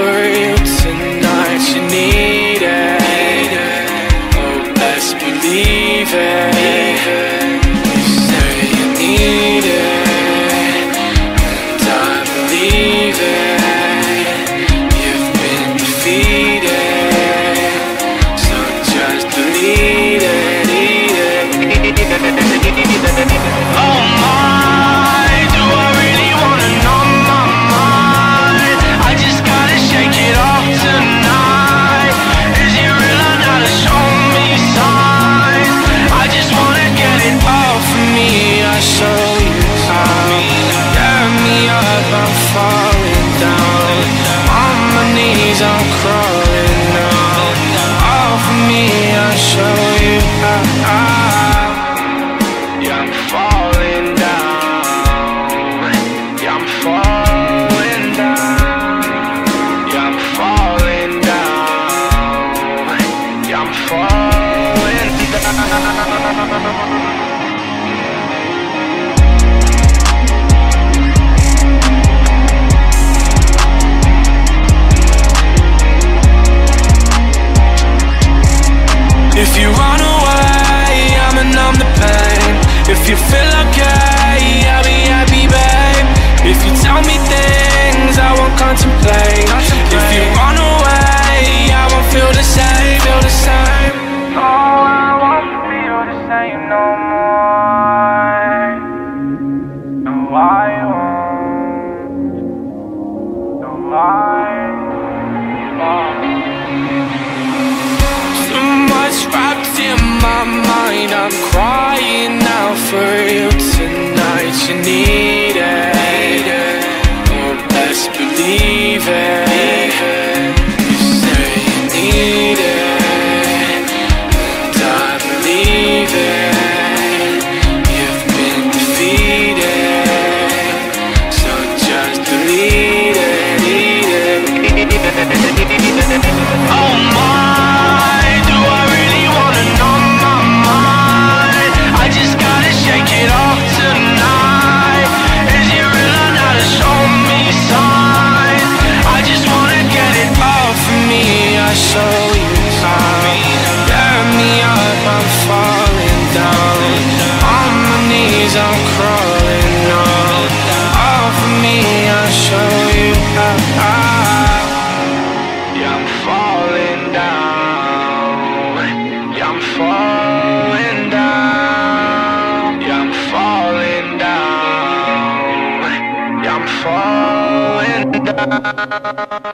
for you tonight. You need it. Oh, best believe it. If you feel okay, I'll be happy, babe. If you tell me things I won't contemplate, contemplate. If you run away, I won't feel the same, feel the same. All I won't feel the same no more. No, I won't. No, I for you tonight. You need it. Or best believe it. falling down.